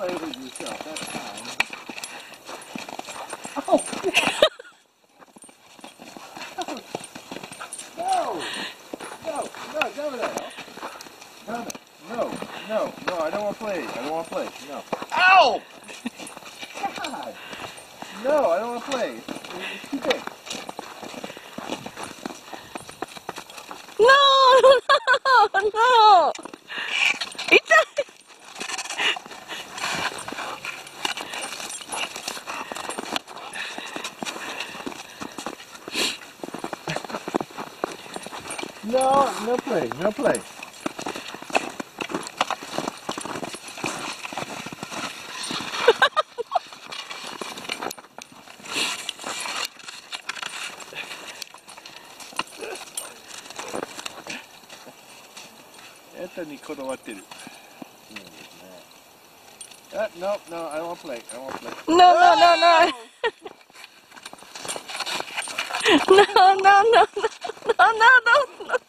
isolated yourself, that's fine. Oh! no! No, no, no, no, no. No, no, no, I don't want to play. I don't want to play. No. Ow! God! No, I don't want to play. It's too big. No! No! No! It's a... No, no play, no play. Anthony こだわってる。Uh, no, no, I won't play. I won't play. No, no, no, no. No, no, no, no. Ah, não, não, não.